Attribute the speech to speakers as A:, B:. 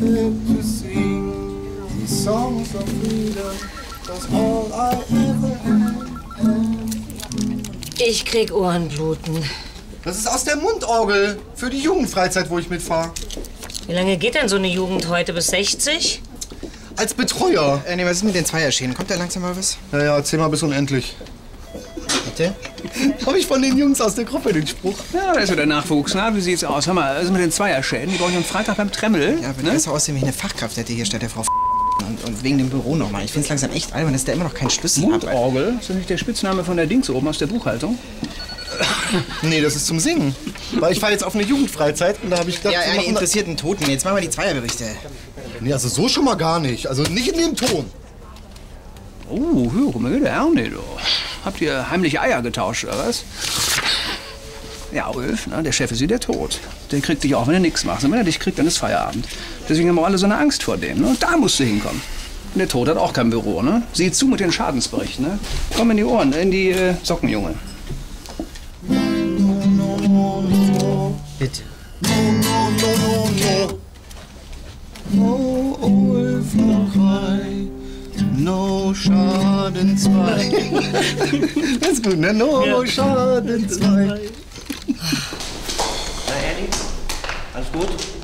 A: get to sing these songs of freedom. That's all I ever had.
B: Ich krieg Ohrenbluten.
C: Das ist aus der Mundorgel für die Jugendfreizeit, wo ich mitfahre.
B: Wie lange geht denn so eine Jugend heute? Bis 60?
C: Als Betreuer.
D: Äh, nee, was ist mit den Zweierschäden? Kommt da langsam mal was?
C: Naja, erzähl mal bis unendlich.
D: Bitte?
C: Habe ich von den Jungs aus der Gruppe den Spruch?
E: Ja, da ist wieder Nachwuchs. Na, wie sieht's aus? Hör mal, also mit den Zweierschäden, die brauche ich am Freitag beim Tremmel.
D: Ja, würde
E: ne?
D: besser aussehen, wie ich eine Fachkraft hätte hier statt der Frau und, und wegen dem Büro nochmal. Ich finde es langsam echt albern, dass der immer noch keinen Schlüssel hat.
E: Mundorgel? Ist das nicht der Spitzname von der Dings oben aus der Buchhaltung?
C: Nee, das ist zum Singen. Weil ich fahre jetzt auf eine Jugendfreizeit und da habe ich gedacht,
D: Ja,
C: wir
D: ja, die
C: machen
D: interessierten Toten. Jetzt machen wir die Zweierberichte.
C: Nee, also so schon mal gar nicht. Also nicht in dem Ton.
E: Oh, hör mal, der Erne, du. Habt ihr heimliche Eier getauscht, oder was? Ja, Ulf, ne, der Chef ist wieder tot. Der kriegt dich auch, wenn du nichts machst. Und wenn er dich kriegt, dann ist Feierabend. Deswegen haben wir alle so eine Angst vor dem. Ne? Und da musst du hinkommen. Und der Tod hat auch kein Büro, ne? Sieh zu mit den Schadensberichten, ne? Komm in die Ohren, in die äh, Socken, Junge.
D: Bitte.
C: No Ulf, no Hai, no Schaden zwei. das ist gut, ne? No Schaden zwei.
F: Alles gut?